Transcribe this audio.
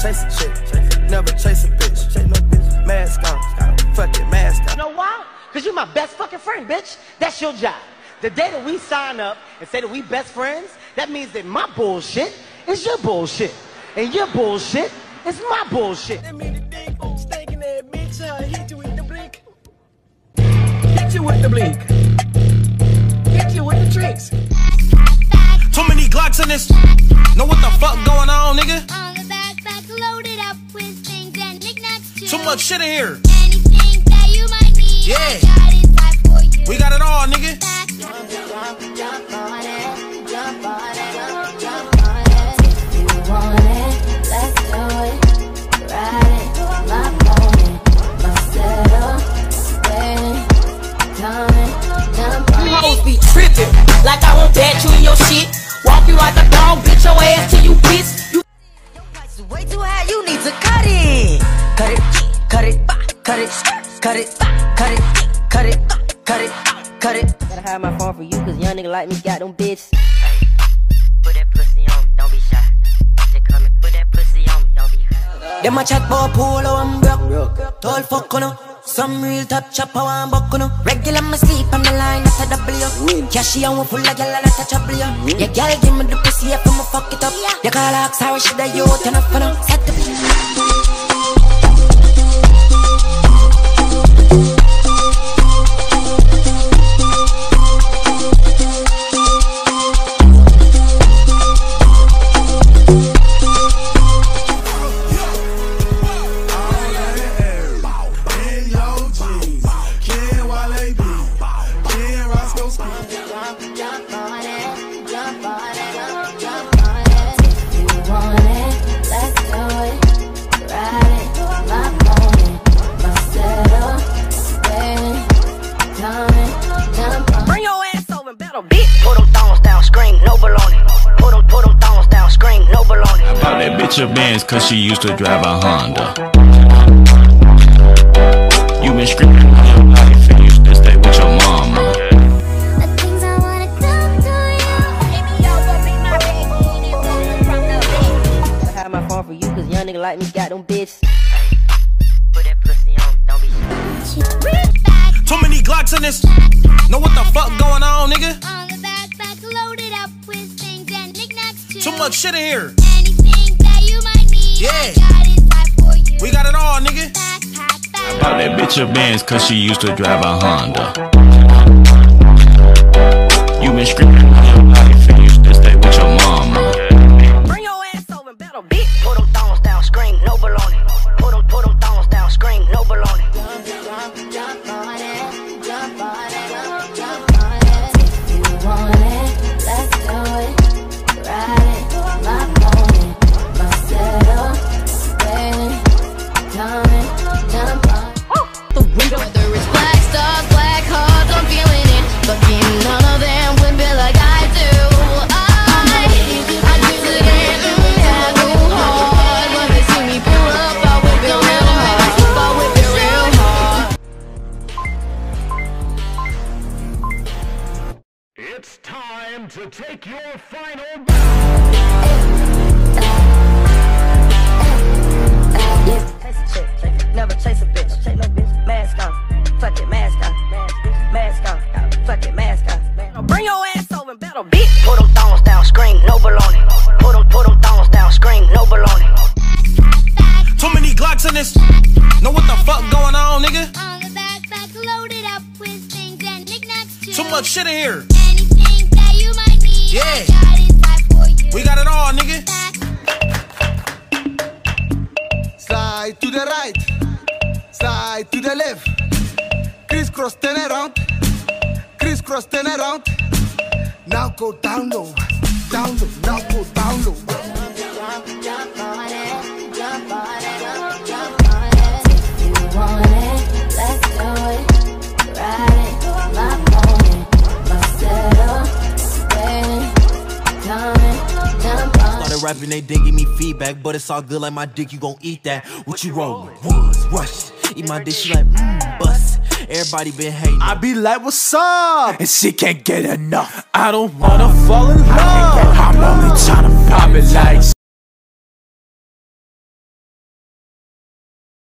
chase a chick, never chase a bitch. Chase no bitch. Mask on, fuck it, mask on. You know why? Because you're my best fucking friend, bitch. That's your job. The day that we sign up and say that we best friends, that means that my bullshit is your bullshit. And your bullshit is my bullshit. That mean the dick, stinking that bitch, I hit you with the blink. Hit you with the blink. Hit you with the tricks. Too many Glocks in this. Know what the fuck going on, nigga? Much shit in here. Anything that you might need, Yeah. I got inside for you. We got it all, nigga. Be trippin' like I won't bet you in your shit. Walk you like a dog, bitch your ass till you piss. You Your price is way too high, you need to cut it. Cut it, cut it, cut it, cut it, cut it, cut it, cut it. Gotta hide my phone for you, cause young nigga like me got them bitches. Put that pussy on me, don't be shy. Just come and put that pussy on me, don't be shy. Them a chat about polo and broke. Tall fuck on Some real top chopper one buck on Regular me sleep on the line that's a W. Cashy and we full of gyal that's a trouble ya. Yeah, gyal give me the pussy if I'ma fuck it up. You call her sorry she the youth and a fun Set the jump on it, jump on it, jump, jump on it. If you want it, let's do it. Ride it, my pony, my saddle, spin, coming, jump on it. bring your ass over and battle, bitch. Put them thongs down, scream, no baloney. Put them, put them thongs down, scream, no baloney. Bought that bitch a Benz cause she used to drive a Honda. You been screaming Reach back Too many Glocks in this. Know what the fuck going on, nigga? on the backpack loaded up with things and knickknacks too. Too much shit in here. Anything that you might need, Yeah. I got inside. We got it all, nigga. Backpack. Bought that bitch a Benz cause she used to drive a Honda. You been screaming all your life scream, no baloney. It's time to take your final Chase a chick, chick, never chase a bitch. Chase no bitch. Mask on, fuck it, mask on, mask, bitch. on, fuck it, mask on. Bring your ass over and battle, bitch. Put them thongs down, scream, no baloney. Put them, put them thongs down, scream, no baloney. Too many Glocks in this. Know what the fuck going on, nigga? On the backpack loaded up with things and knickknacks too. Too much shit in here. Yeah. We got it all, nigga. Slide to the right, slide to the left. Crisscross, turn around, crisscross, turn around. Now go down low, down low, now go down low. Rapping, they didn't give me feedback, but it's all good like my dick, you gon' eat that. What you rollin'? Woods, rush. Eat my dick, she like, mmm, bust. Everybody been hating. I be like, what's up? And she can't get enough. I don't wanna fall in love. I'm only tryna pop it like